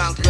Jean-Claude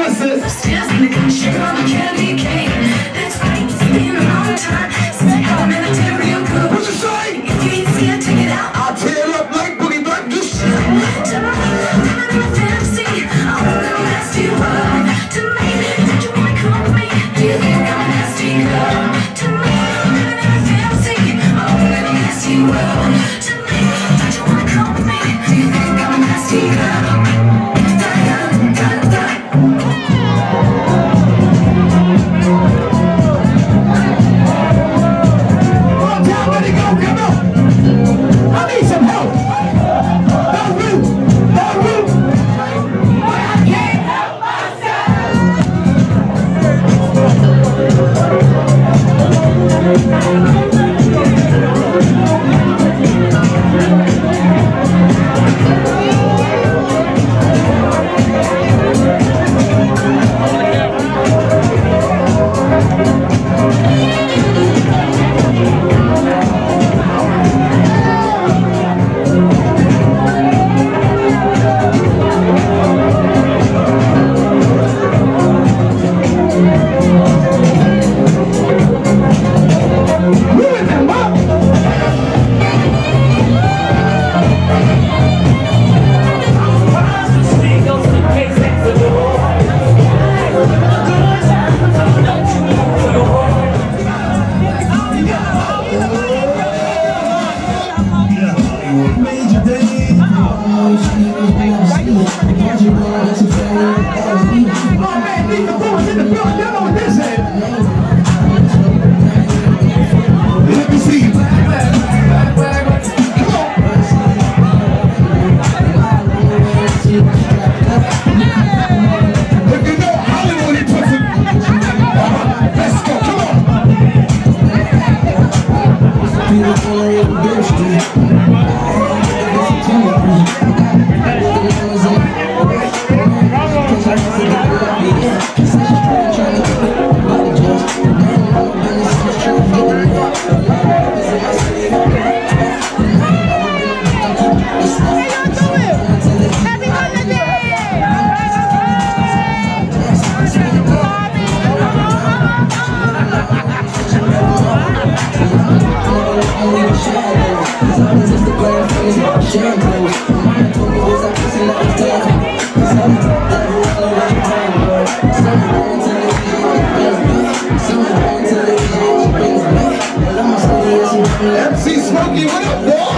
MC Smokey, what up, boy?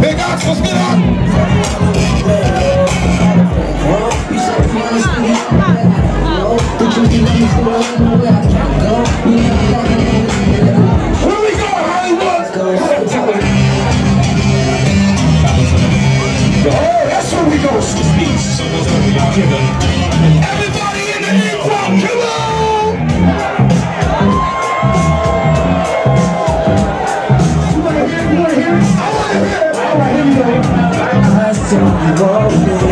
Big let's get Ox? igual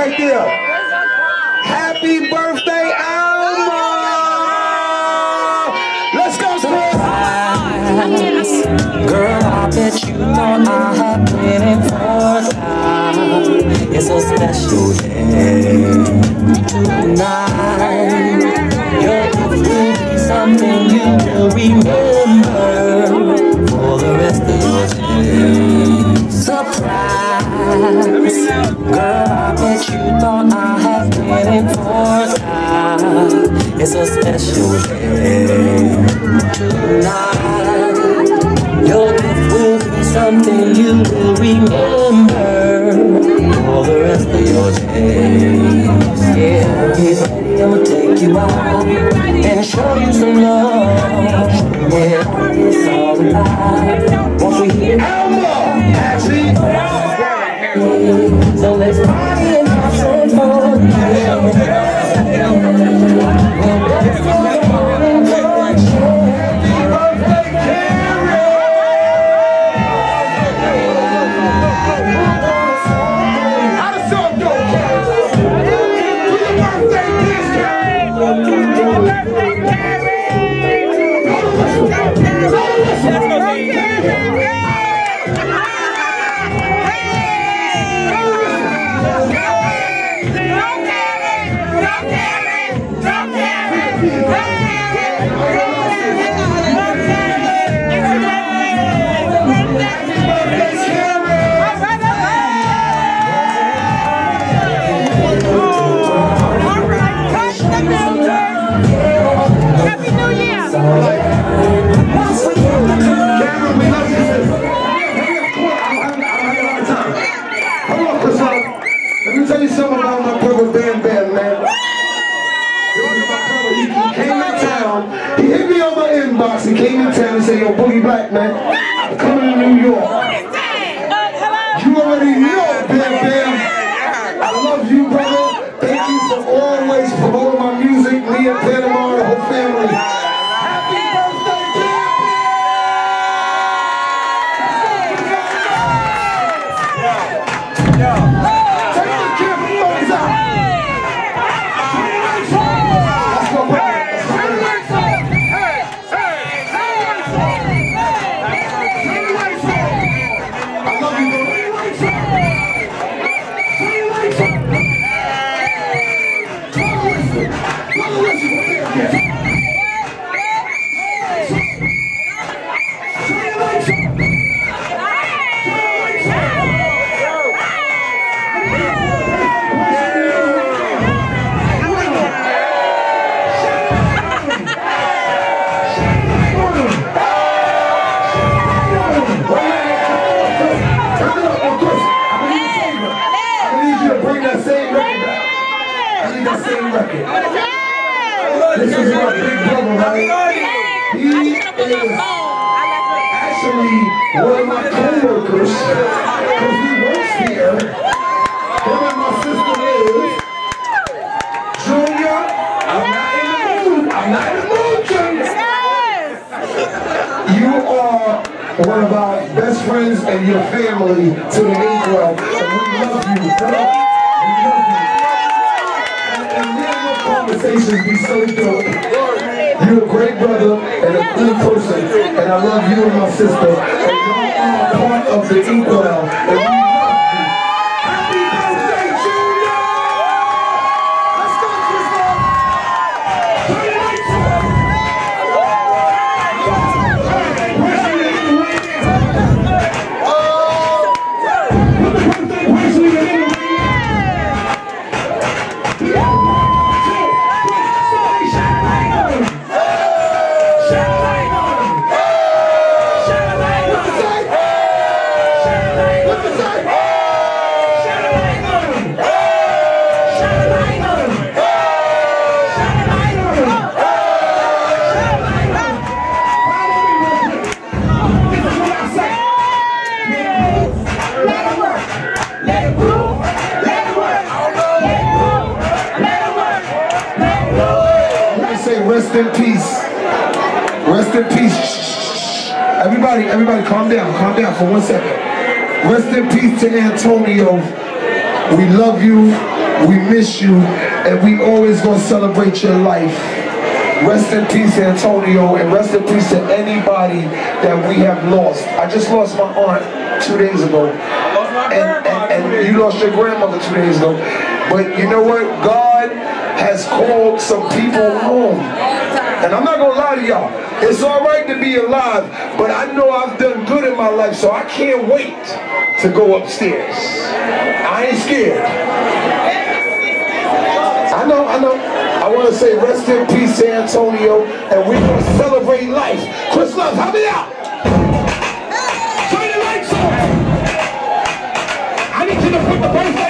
right there. Happy birthday, Alma! Let's go, Spurs! Girl, I bet you know I have been in for time. It's a special day tonight. Your gift will be something you will remember for the rest of your life. Girl, I bet you thought I had been it four time. It's a special day. Tonight Your gift will be something you will remember. For the rest of your days. Yeah, get I'ma take you out And show you some love. Yeah, it's all about Once we hear Elmo, Maxie, so let's party and have some fun. Happy New Year! Cameron. Hold on, Chris. Let me tell you something about my brother Ben Ben, man. He came in town. He hit me on my inbox. He came in town and said, yo, Boogie Black, man. Take and your family to the Inkwell. And we love you. We love you. And, and then your conversations be so dope. You're a great brother and a good person. And I love you and my sister. And are part of the Inkwell. Rest in peace. Rest in peace. Everybody, everybody calm down. Calm down for one second. Rest in peace to Antonio. We love you. We miss you. And we always gonna celebrate your life. Rest in peace, Antonio, and rest in peace to anybody that we have lost. I just lost my aunt two days ago. And, and, and you lost your grandmother two days ago. But you know what? God has called some people home. And I'm not gonna lie to y'all. It's all right to be alive, but I know I've done good in my life, so I can't wait to go upstairs. I ain't scared. I know, I know. I want to say rest in peace, San Antonio, and we're gonna celebrate life. Chris Love, help me out. Turn the lights on. I need you to put the birthday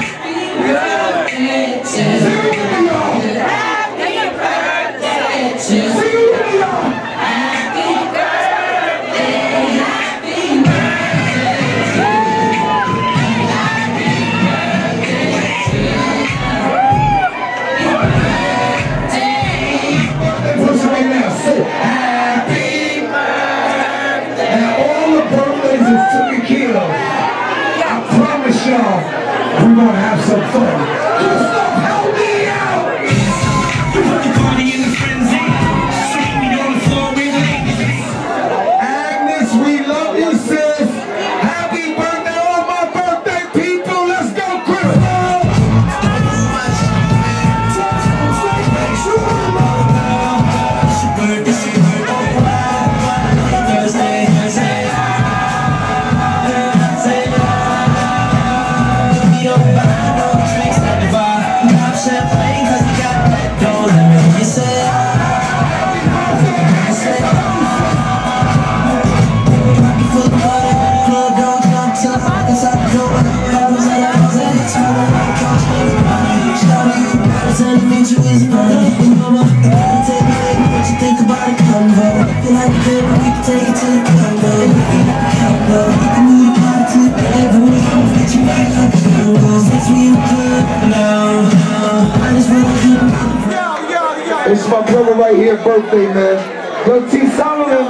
some fun.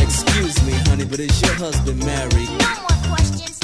Excuse me, honey, but is your husband married? No more questions.